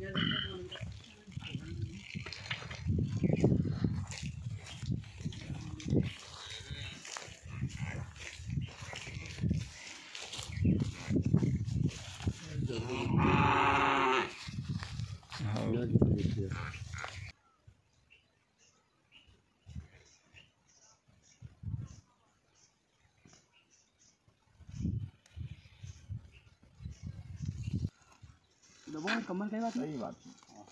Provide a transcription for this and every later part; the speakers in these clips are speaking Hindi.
然后。दबाव कमर कई बात सही बात। हाँ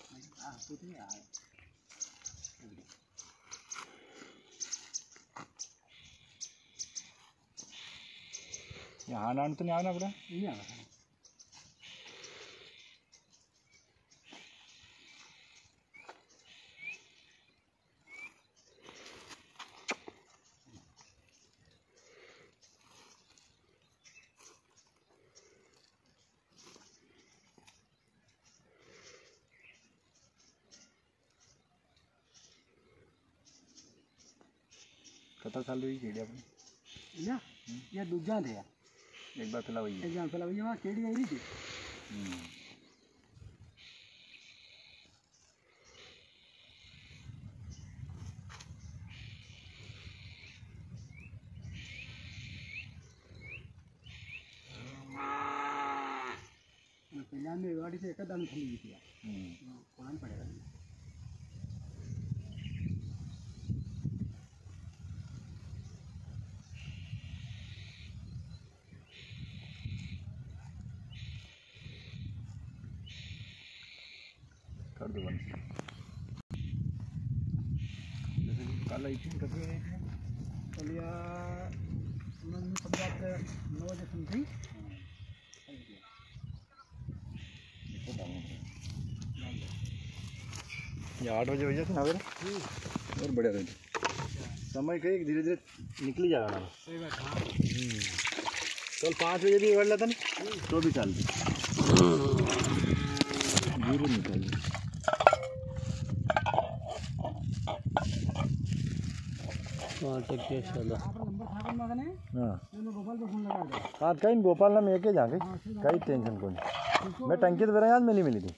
यहाँ नान तो नहीं आना पड़ा? नहीं आ रहा कितना साल हुई केड़ी अपनी। या ये दूजा थे एक बार पिला हुई एक जान पहला वही वहाँ केड़ी आई रही थी? पहला में गाड़ी से एकदम हुई थी कर दो जैसे कल आई थी कभी आई थी। चलिए उन्होंने समझा के नौ बजे डालना ये आठ बजे हो जाते ना और बढ़िया रहते समय कहीं धीरे धीरे निकली ना सही बात हाँ। कल पाँच बजे भी बढ़ लेता ना? तो भी चल धीरे निकल आपका नंबर था कौन मगने हाँ। कहीं गोपाल ना मैं के जाके कहीं टेंशन को नहीं मैं टंकी तो मेरा याद मिली मिली थी